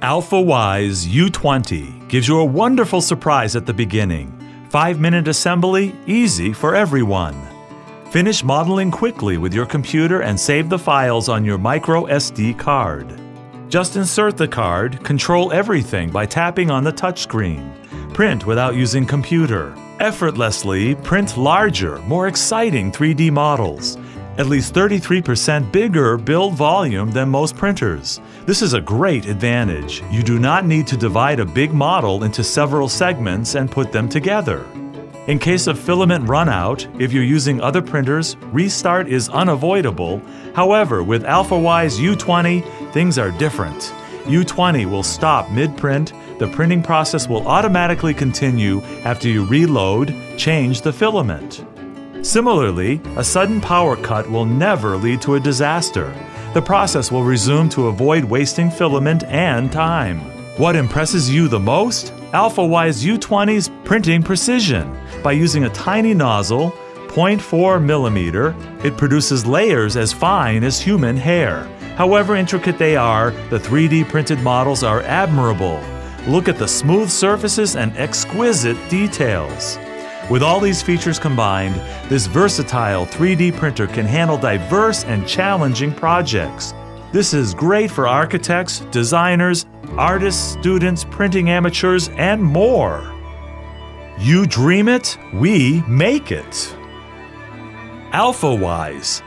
Alfawise U20 gives you a wonderful surprise at the beginning. 5 minute assembly, easy for everyone. Finish modeling quickly with your computer and save the files on your micro SD card. Just insert the card, control everything by tapping on the touchscreen. Print without using computer. Effortlessly print larger, more exciting 3D models. At least 33% bigger build volume than most printers. This is a great advantage. You do not need to divide a big model into several segments and put them together. In case of filament runout, if you're using other printers, restart is unavoidable. However, with Alfawise U20, things are different. U20 will stop mid-print, the printing process will automatically continue after you reload, change the filament. Similarly, a sudden power cut will never lead to a disaster. The process will resume to avoid wasting filament and time. What impresses you the most? Alfawise U20's printing precision. By using a tiny nozzle, 0.4 millimeter, it produces layers as fine as human hair. However intricate they are, the 3D printed models are admirable. Look at the smooth surfaces and exquisite details. With all these features combined, this versatile 3D printer can handle diverse and challenging projects. This is great for architects, designers, artists, students, printing amateurs, and more. You dream it, we make it. Alfawise